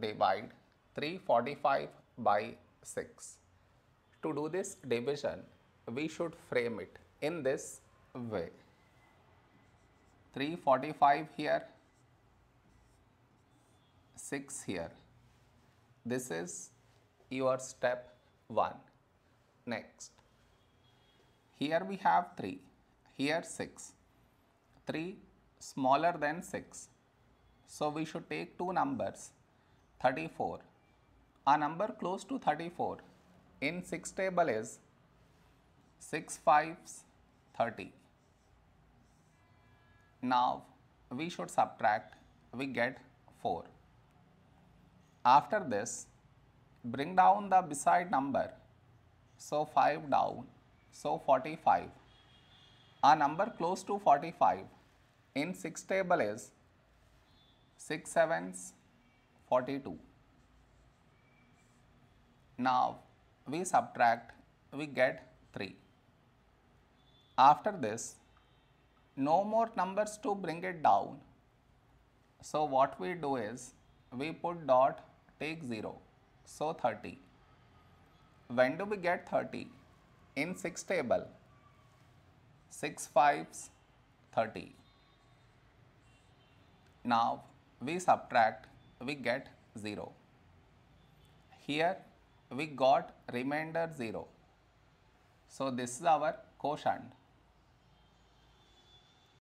divide 345 by 6. To do this division, we should frame it in this way. 345 here, 6 here. This is your step 1. Next, here we have 3, here 6. 3 smaller than 6. So we should take two numbers 34. A number close to 34 in 6 table is 6 fives 30. Now we should subtract, we get 4. After this, bring down the beside number. So 5 down, so 45. A number close to 45 in 6 table is 6 sevens 42. Now we subtract, we get 3. After this, no more numbers to bring it down. So what we do is, we put dot, take 0. So 30. When do we get 30? In 6 table, 6 fives 30. Now we subtract, we get 0. Here we got remainder 0. So this is our quotient.